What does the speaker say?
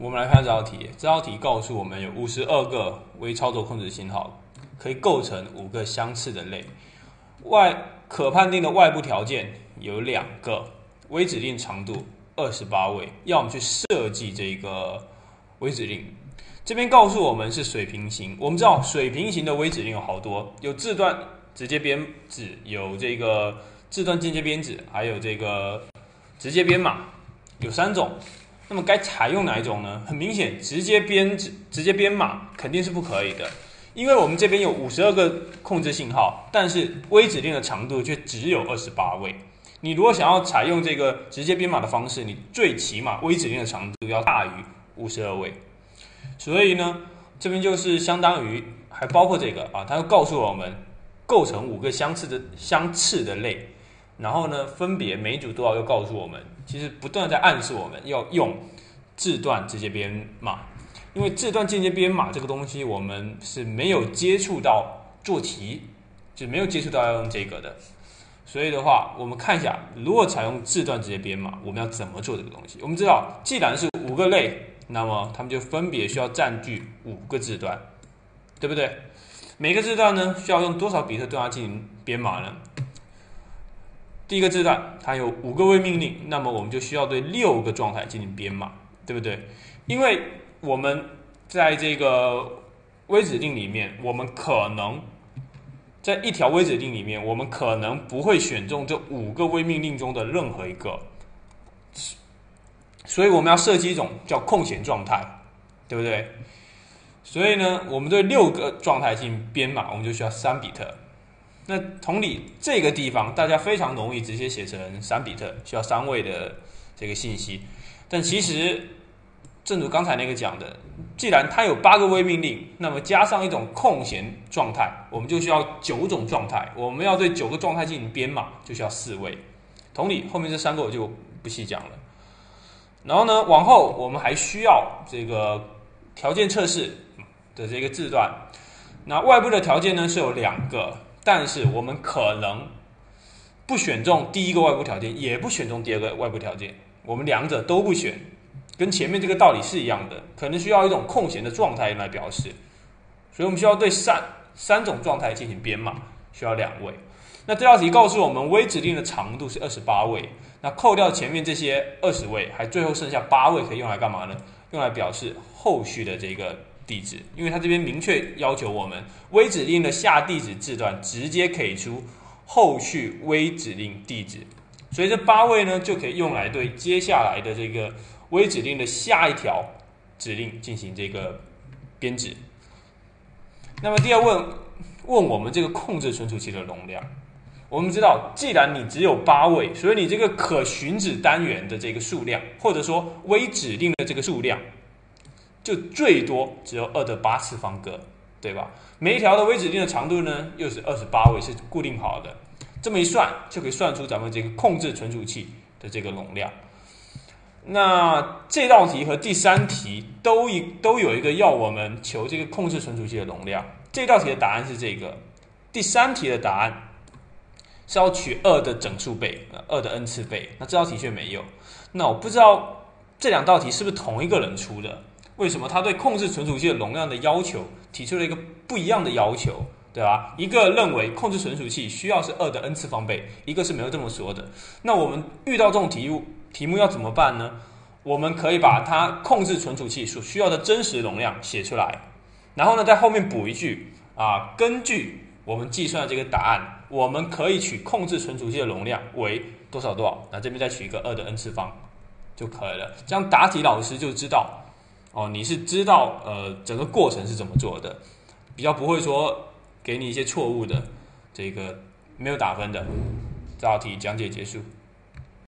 我们来看这道题，这道题告诉我们有五十二个微操作控制信号，可以构成五个相似的类。外可判定的外部条件有两个，微指令长度二十八位，要我们去设计这个微指令。这边告诉我们是水平型，我们知道水平型的微指令有好多，有字段直接编指，有这个字段间接编指，还有这个直接编码，有三种。那么该采用哪一种呢？很明显，直接编指、直接编码肯定是不可以的，因为我们这边有五十二个控制信号，但是微指令的长度却只有二十八位。你如果想要采用这个直接编码的方式，你最起码微指令的长度要大于五十二位。所以呢，这边就是相当于还包括这个啊，它又告诉我们构成五个相似的相似的类，然后呢，分别每组多少又告诉我们。其实不断在暗示我们要用字段直接编码，因为字段间接编码这个东西我们是没有接触到做题，就没有接触到要用这个的。所以的话，我们看一下，如果采用字段直接编码，我们要怎么做这个东西？我们知道，既然是五个类，那么它们就分别需要占据五个字段，对不对？每个字段呢，需要用多少比特对它进行编码呢？第一个字段它有五个微命令，那么我们就需要对六个状态进行编码，对不对？因为我们在这个微指令里面，我们可能在一条微指令里面，我们可能不会选中这五个微命令中的任何一个，所以我们要设计一种叫空闲状态，对不对？所以呢，我们对六个状态进行编码，我们就需要三比特。那同理，这个地方大家非常容易直接写成三比特，需要三位的这个信息。但其实，正如刚才那个讲的，既然它有八个微命令，那么加上一种空闲状态，我们就需要九种状态。我们要对九个状态进行编码，就需要四位。同理，后面这三个我就不细讲了。然后呢，往后我们还需要这个条件测试的这个字段。那外部的条件呢是有两个。但是我们可能不选中第一个外部条件，也不选中第二个外部条件，我们两者都不选，跟前面这个道理是一样的，可能需要一种空闲的状态来表示，所以我们需要对三三种状态进行编码，需要两位。那这道题告诉我们，微指令的长度是二十八位，那扣掉前面这些二十位，还最后剩下八位可以用来干嘛呢？用来表示后续的这个。地址，因为它这边明确要求我们微指令的下地址字段直接给出后续微指令地址，所以这八位呢就可以用来对接下来的这个微指令的下一条指令进行这个编指。那么第二问问我们这个控制存储器的容量，我们知道既然你只有八位，所以你这个可寻址单元的这个数量，或者说微指令的这个数量。就最多只有二的八次方个，对吧？每一条的微指令的长度呢，又是二十八位，是固定好的。这么一算，就可以算出咱们这个控制存储器的这个容量。那这道题和第三题都一都有一个要我们求这个控制存储器的容量。这道题的答案是这个，第三题的答案是要取二的整数倍，二的 n 次倍。那这道题却没有。那我不知道这两道题是不是同一个人出的？为什么他对控制存储器的容量的要求提出了一个不一样的要求，对吧？一个认为控制存储器需要是二的 n 次方倍，一个是没有这么说的。那我们遇到这种题目，题目要怎么办呢？我们可以把它控制存储器所需要的真实容量写出来，然后呢，在后面补一句啊，根据我们计算的这个答案，我们可以取控制存储器的容量为多少多少，那这边再取一个二的 n 次方就可以了。这样答题老师就知道。哦，你是知道呃整个过程是怎么做的，比较不会说给你一些错误的，这个没有打分的，这道题讲解结束。